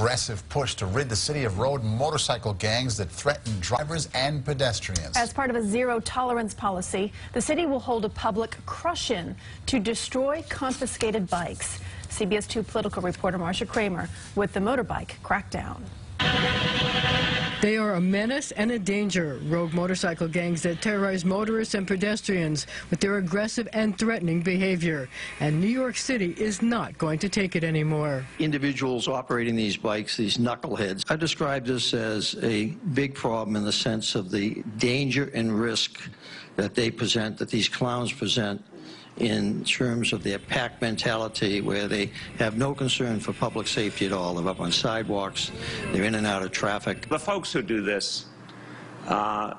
aggressive push to rid the city of road motorcycle gangs that threaten drivers and pedestrians. As part of a zero tolerance policy, the city will hold a public crush-in to destroy confiscated bikes. CBS 2 political reporter Marcia Kramer with the motorbike crackdown. They are a menace and a danger, rogue motorcycle gangs that terrorize motorists and pedestrians with their aggressive and threatening behavior. And New York City is not going to take it anymore. individuals operating these bikes, these knuckleheads. I describe this as a big problem in the sense of the danger and risk that they present, that these clowns present in terms of their pack mentality where they have no concern for public safety at all. They're up on sidewalks, they're in and out of traffic. The folks who do this uh,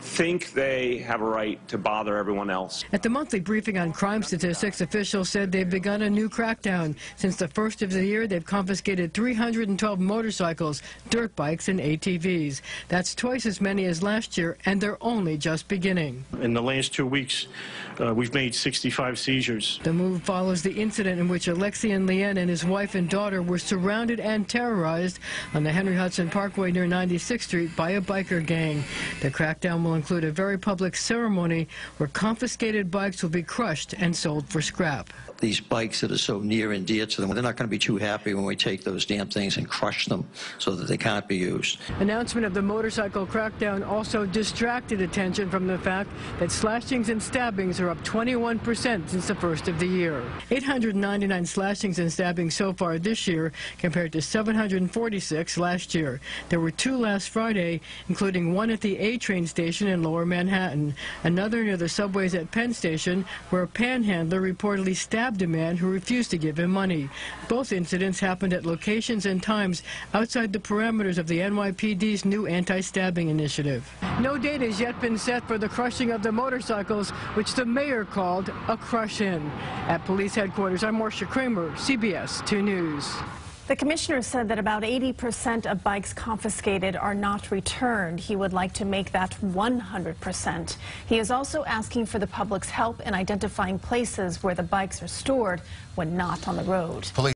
think they have a right to bother everyone else. At the monthly briefing on crime statistics, officials said they've begun a new crackdown. Since the first of the year, they've confiscated 312 motorcycles, dirt bikes, and ATVs. That's twice as many as last year, and they're only just beginning. In the last two weeks, uh, we've made 65 seizures. The move follows the incident in which Alexian Lien and his wife and daughter were surrounded and terrorized on the Henry Hudson Parkway near 96th Street by a biker gang. The crackdown will include a very public ceremony where confiscated bikes will be crushed and sold for scrap. These bikes that are so near and dear to them, they're not going to be too happy when we take those damn things and crush them so that they can't be used. Announcement of the motorcycle crackdown also distracted attention from the fact that slashings and stabbings are up 21% since the first of the year. 899 slashings and stabbings so far this year compared to 746 last year. There were two last Friday, including one at the A train station in lower Manhattan, another near the subways at Penn Station where a panhandler reportedly stabbed a man who refused to give him money. Both incidents happened at locations and times outside the parameters of the NYPD's new anti-stabbing initiative. No date has yet been set for the crushing of the motorcycles, which the mayor called a crush-in. At police headquarters, I'm Marcia Kramer, CBS 2 News. The commissioner said that about 80% of bikes confiscated are not returned. He would like to make that 100%. He is also asking for the public's help in identifying places where the bikes are stored when not on the road. Police